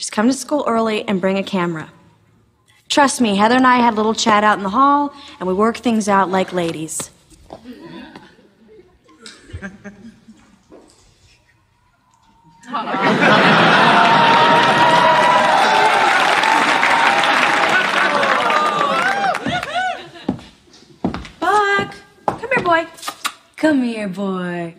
Just come to school early and bring a camera. Trust me, Heather and I had a little chat out in the hall, and we worked things out like ladies. Buck, come here, boy. Come here, boy.